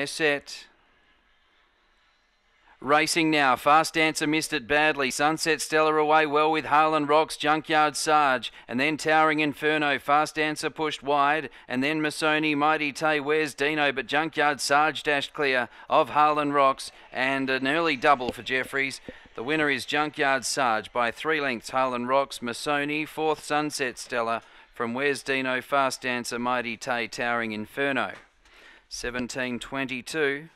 They're set. Racing now. Fast Dancer missed it badly. Sunset Stella away well with Harlan Rocks, Junkyard Sarge, and then Towering Inferno. Fast Dancer pushed wide, and then Masoni, Mighty Tay. Where's Dino? But Junkyard Sarge dashed clear of Harlan Rocks, and an early double for Jeffries. The winner is Junkyard Sarge by three lengths. Harlan Rocks, Masoni, fourth Sunset Stella from Where's Dino, Fast Dancer, Mighty Tay, Towering Inferno. 1722.